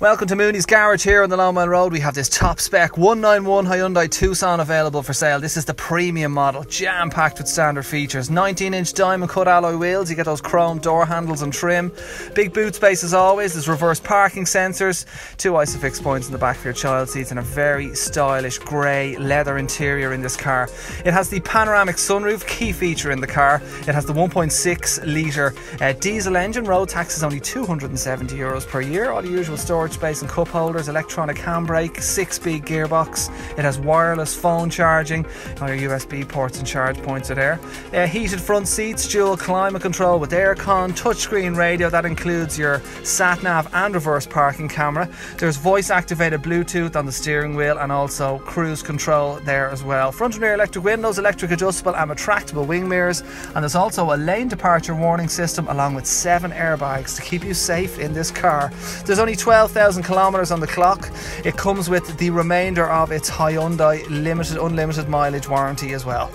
Welcome to Mooney's Garage here on the Longman Road. We have this top spec 191 Hyundai Tucson available for sale. This is the premium model, jam packed with standard features. 19 inch diamond cut alloy wheels, you get those chrome door handles and trim. Big boot space as always, there's reverse parking sensors, two Isofix points in the back for your child seats, and a very stylish grey leather interior in this car. It has the panoramic sunroof, key feature in the car. It has the 1.6 litre uh, diesel engine, road tax is only 270 euros per year, all the usual storage storage space and cup holders, electronic handbrake, six speed gearbox. It has wireless phone charging. All your USB ports and charge points are there. Uh, heated front seats, dual climate control with aircon, touchscreen radio that includes your sat nav and reverse parking camera. There's voice activated Bluetooth on the steering wheel and also cruise control there as well. Front and rear electric windows, electric adjustable and retractable wing mirrors, and there's also a lane departure warning system along with seven airbags to keep you safe in this car. There's only 12,000 1,000 kilometres on the clock. It comes with the remainder of its Hyundai limited unlimited mileage warranty as well.